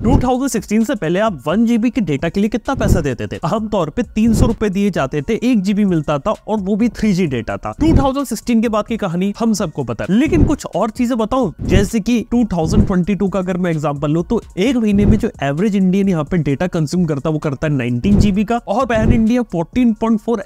2016 से पहले आप वन जीबी के डेटा के लिए कितना पैसा देते थे? आमतौर पे तीन सौ रुपए दिए जाते थे, एक जीबी मिलता था और वो भी थ्री जी डेटा था। 2016 के बाद की कहानी हम सबको पता है। लेकिन कुछ और चीज़ें बताऊँ, जैसे कि 2022 का अगर मैं एग्जांपल लूँ तो एक महीने में जो एवरेज इंडियन यहाँ पे डेटा कंज्यूम करता वो करता है नाइनटीन जीबी का और pan India fourteen point four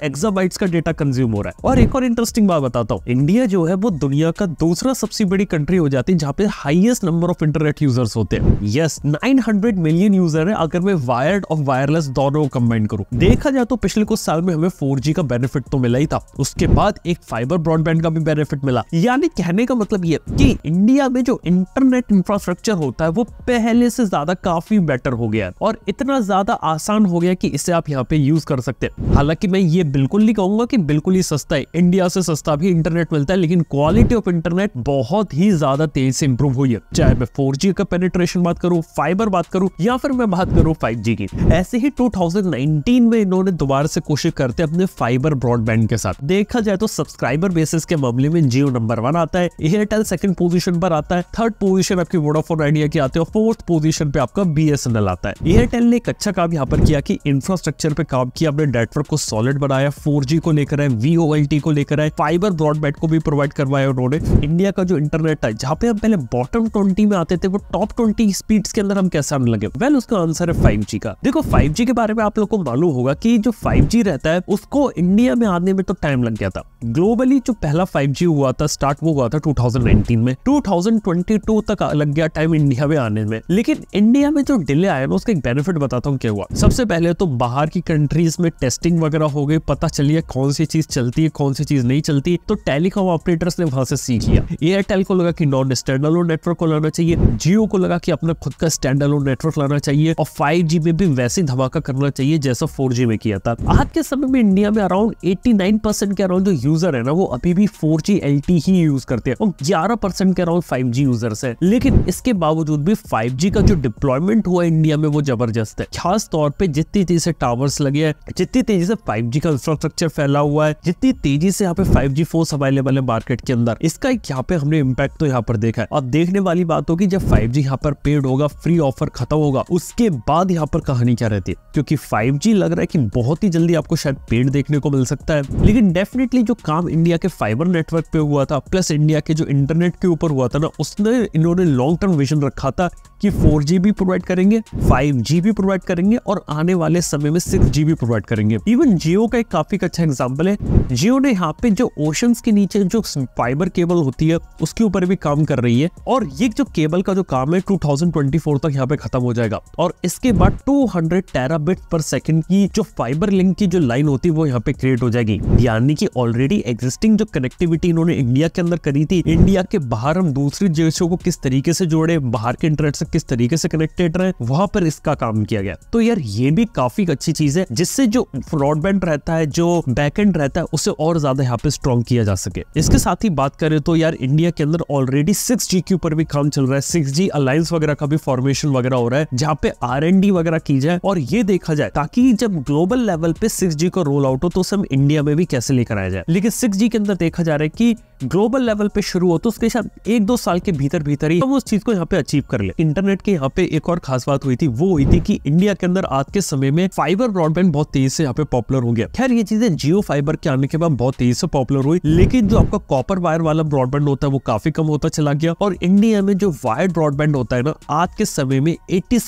का डेटा कंज्यूम हो रहा है। और एक और इंटरेस्टिंग बात बताता हूँ इंडिया जो है, वो दुनिया का दूसरा सबसे बड़ी कंट्री हो जाती है, जहाँ पे highest number of internet users होते हैं। यस नाइन 900 मिलियन यूज़र है, अगर मैं वायर्ड और वायरलेस दोनों कंबाइन करूँ। देखा जाए तो पिछले कुछ साल में हमें 4G का बेनिफिट तो मिला ही था। उसके बाद एक फाइबर ब्रॉडबैंड का भी बेनिफिट मिला। यानी कहने का मतलब ये कि इंडिया में जो इंटरनेट इंफ्रास्ट्रक्चर होता है, वो पहले से ज़्यादा काफ़ी बेटर हो गया है और इतना ज़्यादा आसान हो गया कि इसे आप यहाँ पे यूज़ कर सकते हैं। हालाँकि मैं ये बिल्कुल नहीं कहूँगा कि बिल्कुल ही सस्ता है। इंडिया से सस्ता भी इंटरनेट मिलता है, लेकिन क्वालिटी ऑफ़ इंटरनेट बहुत ही ज़्यादा तेज से इंप्रूव हुई है। चाहे मैं फोर का पेनिट्रेशन बात करूँ फाइबर बात करूँ या फिर मैं बात करूँ फाइव की? ऐसे ही 2019 में इन्होंने दोबारा से कोशिश करते अपने फाइबर ब्रॉडबैंड के साथ। देखा जाए तो सब्सक्राइबर बेसिस के मामले में जियो नंबर वन आता है एयरटेल सेकंड पोजीशन पर आता है थर्ड पोजीशन आपकी वोडाफोन आइडिया की आती है फोर्थ पोजीशन पे आपका बीएसएनएल आता है। एयरटेल ने एक अच्छा काम यहाँ पर किया कि इंफ्रास्ट्रक्चर पे काम किया, अपने नेटवर्क को सॉलिड बनाया फोर को लेकर आए वी को लेकर आए फाइबर ब्रॉडबैंड को भी प्रोवाइड करवाया उन्होंने। इंडिया का जो इंटरनेट है, जहाँ पे हम पहले बॉटम ट्वेंटी में आते थे, वो टॉप ट्वेंटी स्पीड के अंदर हम कैसे आने लगे वेल उसका आंसर है 5G का। देखो 5G के बारे में आप लोग को मालूम होगा कि जो 5G रहता है, उसको इंडिया में आने में तो टाइम लग गया था। ग्लोबली जो पहला 5G हुआ था स्टार्ट वो हुआ था 2019 में। 2022 तक लग गया टाइम इंडिया में आने में। लेकिन इंडिया में जो डिले आया ना उसका एक बेनिफिट बताता हूँ, क्या हुआ। सबसे पहले तो बाहर की कंट्रीज़ में टेस्टिंग वगैरह हो गई, पता चलिए कौन सी चीज़ चलती है, कौन सी चीज़ नहीं चलती। तो टेलीकॉम ऑपरेटर्स ने वहाँ से सीख लिया। एयरटेल को लगा कि नॉन स्टैंड नेटवर्क को लाना चाहिए। जियो को लगा कि अपना खुद का स्टैंड नेटवर्क लाना चाहिए और 5G में भी वैसे धमाका करना चाहिए जैसा 4G में किया था। आज के समय में इंडिया में अराउंड 89 परसेंट के अराउंड जो यूज़र है ना, वो अभी भी 4G LTE ही यूज़ करते हैं। और 11 परसेंट के अराउंड 5G यूज़र्स है। लेकिन इसके बावजूद भी 5G का जो डिप्लॉयमेंट हुआ इंडिया में, वो ज़बरदस्त है। खास तौर पर जितनी तेज़ी से टावर्स लगे हैं, जितनी तेज़ी से फाइव का इंफ्रास्ट्रक्चर फैला हुआ है, जितनी तेज़ी से यहाँ पे फाइव जी फोर्स अवेलेबल है मार्केट के अंदर। इसका एक यहाँ पे हमने इम्पैक्ट तो यहाँ पर देखा है। अब देखने वाली बात होगी जब फाइव जी यहाँ पर पेड होगा फ्री ऑफ़र खत्म होगा। उसके बाद यहाँ पर कहानी क्या रहती है? क्योंकि 5G लग रहा है कि बहुत ही जल्दी आपको शायद पेड़ देखने को मिल सकता है। लेकिन डेफिनेटली जो काम इंडिया के फाइबर नेटवर्क पे हुआ था प्लस इंडिया के जो इंटरनेट के ऊपर हुआ था ना, उसने इन्होंने लॉन्ग टर्म विजन रखा था कि 4G भी प्रोवाइड करेंगे 5G भी प्रोवाइड करेंगे और आने वाले समय में 6G भी प्रोवाइड करेंगे। इवन जियो का एक काफ़ी अच्छा एग्ज़ाम्पल है। जियो ने यहाँ पे जो ओशन के नीचे जो फाइबर केबल होती है, उसके ऊपर भी काम कर रही है। और ये जो केबल का जो काम है 2024 तक यहाँ पे खत्म हो जाएगा। और इसके बाद 200 टेराबिट पर सेकंड की जो फाइबर लिंक की जो लाइन होती है, वो यहाँ पे क्रिएट हो जाएगी। यानी कि ऑलरेडी एग्जिस्टिंग जो कनेक्टिविटी इन्होंने इंडिया के अंदर करी थी इंडिया के बाहर हम दूसरी देशों को किस तरीके से जोड़े, बाहर के इंटरनेट से किस तरीके से कनेक्टेड रहे, वहाँ पर इसका काम किया गया। तो यार, ये भी काफ़ी अच्छी चीज़ है, जिससे जो ब्रॉडबैंड रहता है, जो बैकएंड रहता है, उसे और ज़्यादा यहाँ पे स्ट्रॉन्ग किया जा सके। इसके साथ ही बात करें तो यार इंडिया के अंदर ऑलरेडी सिक्स जी के ऊपर भी काम चल रहा है। सिक्स जी अलायंस वगैरह का भी फॉर्मेशन वगैरह हो रहा है, जहाँ पे आर एन डी वगैरह की जाए और ये देखा जाए, ताकि जब ग्लोबल लेवल पे सिक्स जी का रोल आउट हो तो उसे हम इंडिया में भी कैसे लेकर आया जाए। लेकिन सिक्स जी के अंदर देखा जा रहा है कि ग्लोबल लेवल पे शुरू हो तो उसके साथ एक दो साल के भीतर भीतर ही हम उस चीज़ को यहाँ पे अचीव कर ले। इंटरनेट के यहाँ पे एक और खास बात हुई थी, वो हुई थी कि इंडिया के अंदर आज के समय में फाइबर ब्रॉडबैंड बहुत तेज़ी से यहाँ पे पॉपुलर हो गया खैर, ये चीज़ें जियो फाइबर के आने के बाद बहुत तेज से पॉपुलर हुई, लेकिन जो आपका कॉपर वायर वाला ब्रॉडबैंड होता है, वो काफ़ी कम होता चला गया। और इंडिया में जो वायर ब्रॉडबैंड होता है ना, आज के समय में एट्टी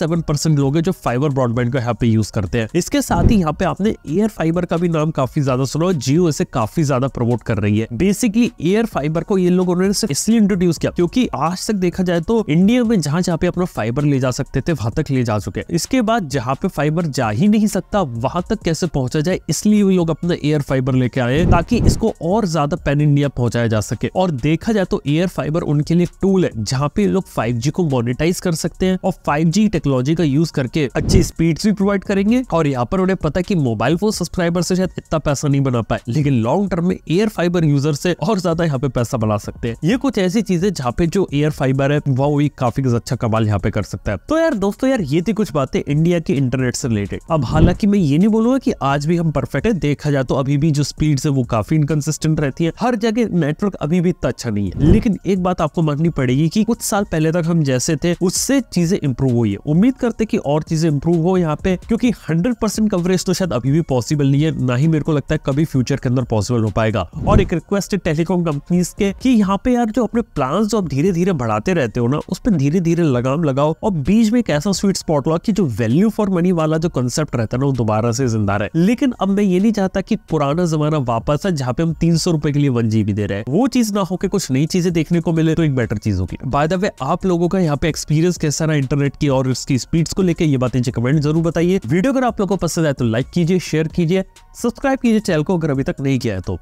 लोग है जो फाइबर ब्रॉडबैंड को यहाँ पे यूज़ करते हैं। इसके साथ ही यहाँ पे आपने एयर फाइबर का भी नाम काफ़ी ज़्यादा सुना जियो इसे काफ़ी ज़्यादा प्रमोट कर रही है। बेसिकली एयर फाइबर को ये लोग उन्होंने सिर्फ़ इसलिए इंट्रोड्यूस किया क्योंकि आज तक देखा जाए तो इंडिया में जहाँ जहाँ पे अपना फाइबर ले जा सकते थे, वहाँ तक ले जा चुके इसके बाद जहाँ पे फाइबर जा ही नहीं सकता, वहाँ तक कैसे पहुँचा जाए, इसलिए लोग अपना एयर फाइबर लेके आए ताकि इसको और ज़्यादा पैन इंडिया पहुँचाया जा सके। और देखा जाए तो एयर फाइबर उनके लिए टूल है, जहाँ पे लोग फाइव को मोनिटाइज कर सकते हैं और फाइव टेक्नोलॉजी का यूज़ करके अच्छी स्पीड भी प्रोवाइड करेंगे। और यहाँ पर उन्हें पता की मोबाइल फ़ोन सब्सक्राइबर से शायद इतना पैसा नहीं बना पाए, लेकिन लॉन्ग टर्म में एयर फाइबर यूज़र से और ज़्यादा यहाँ पे पैसा बना सकते हैं। ये कुछ ऐसी चीज़ें जहाँ पे जो एयर फाइबर है वो भी काफ़ी अच्छा कमाल यहाँ पे कर सकता है। तो यार दोस्तों, यार ये थी कुछ बातें इंडिया के इंटरनेट से रिलेटेड अब हालाँकि मैं ये नहीं बोलूँगा कि आज भी हम परफेक्ट है, देखा जाए तो अभी भी जो स्पीड है, वो काफ़ी इनकंसिस्टेंट रहती है। हर जगह नेटवर्क अभी भी इतना अच्छा नहीं है। लेकिन एक बात आपको माननी पड़ेगी कि कुछ साल पहले तक हम जैसे थे, उससे चीज़ें इंप्रूव हुई है। उम्मीद करते कि और चीज़ें इंप्रूव हो यहाँ पे, क्योंकि हंड्रेड कवरेज तो शायद अभी भी पॉसिबल नहीं है। ना ही मेरे को लगता है कभी फ्यूचर के अंदर पॉसिबल हो पाएगा। और एक रिक्वेस्ट है टेलीकॉम कंपनीज़ के कि यहाँ पे यार जो अपने प्लान जो आप धीरे धीरे बढ़ाते रहते हो ना, उस पर धीरे धीरे लगाम लगाओ। और बीच में एक ऐसा स्वीट स्पॉट हुआ कि जो वैल्यू फॉर मनी वाला जो कंसेप्ट रहता है ना, वो दोबारा से ज़िंदा रहे। लेकिन अब मैं ये नहीं चाहता कि पुराना जमाना वापस है जहाँ पे हम तीन सौ रुपए के लिए वन दे रहे हैं। वो चीज़ ना हो के कुछ नई चीज़ें देखने को मिले तो एक बेटर चीज़ होगी। बाय द वे आप लोगों का यहाँ पे एक्सपीरियंस कैसा रहा इंटरनेट की और इसकी स्पीड्स को लेकर ये बातें कमेंट ज़रूर बताइए। वीडियो अगर आप लोगों को पसंद आए तो लाइक कीजिए शेयर कीजिए सब्सक्राइब कीजिए चैनल को अगर अभी तक नहीं किया है तो।